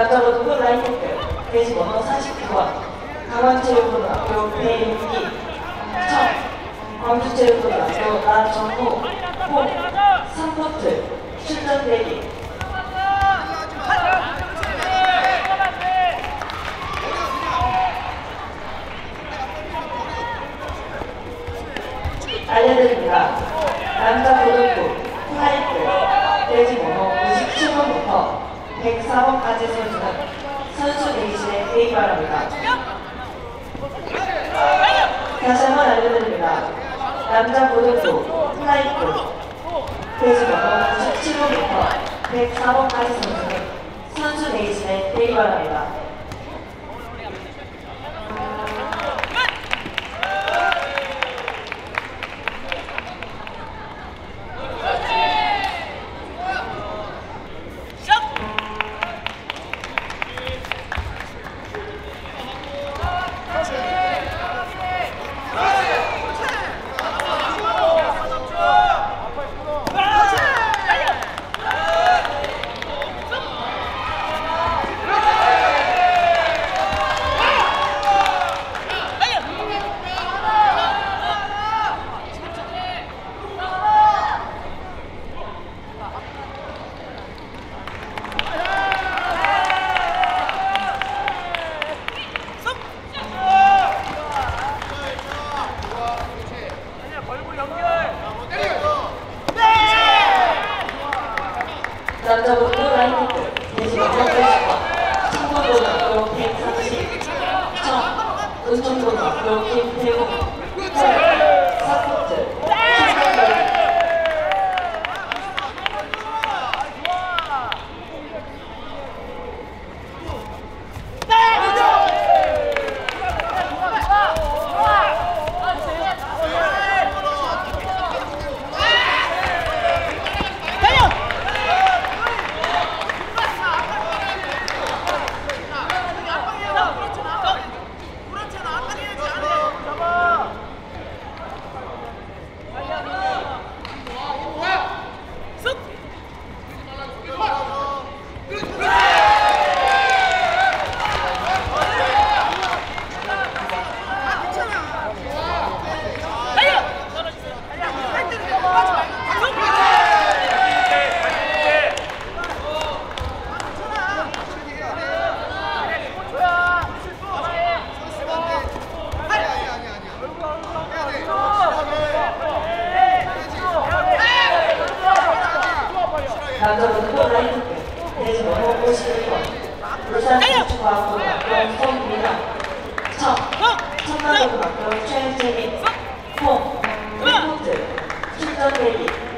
남자고등부 라인테크 돼지 번호 49번 강원체육고등학교 배윤기 청 광주체육고등학교 나정우 홍 3포트 출전대기 알려드립니다. 남자 고등부 플라이급 대진 번호 97번부터 104번까지 선수는 선수 대기실에 대기 바랍니다. 다시 한번 알려드립니다. 남자 고등부 플라이급 대진 번호 97번부터 104번까지 선수는 선수 대기실에 대기 바랍니다. 울산기초과학고등학교 송미나 청 청남고등학교 최재민 홍 1포트 출전대기